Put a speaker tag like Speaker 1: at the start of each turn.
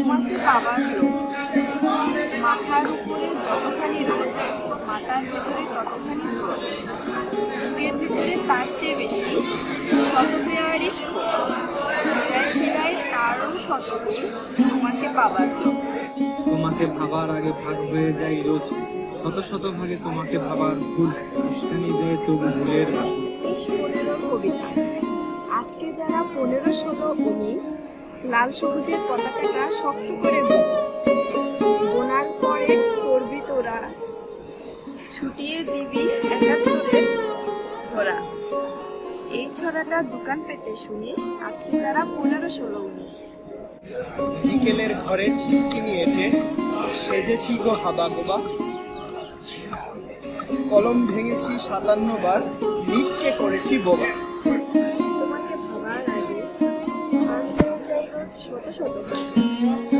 Speaker 1: তোমাকে পাবার লোক মাথার উপরে যতখানি রোদ মাথার ভিতরে ততখানি রোদ বুকের ভিতরে তার চেয়ে বেশি শত পেয়ারিস শিরায় শিরায় তারও শতগুণ তোমাকে পাবার লোক
Speaker 2: তোমাকে ভাবার আগে ভাগ হয়ে যায় রোজ। শত শত ভাগে তোমাকে ভাবার ভুল উস্কানি দেয় তবু ভুলের বাসন
Speaker 1: পনেরো কবিতা। আজকে যারা পনেরো ষোলো উনিশ লাল সবুজের পতাকাটা শক্ত করে বোনার পরে করবি তোরা। ছুটিয়ে দিবি একাত্তরে এই ছড়াটা দোকান পেতে শুনিস, আজকে যারা পনেরো ষোলো উনিশ।
Speaker 3: বিকেলের ঘরে ছিটকিনি এঁটে সেজেছি গো হাবা গোবা। কলম ভেঙেছি সাতান্ন বার নিটকে করেছি বোবা।
Speaker 1: 其我都是有鼻子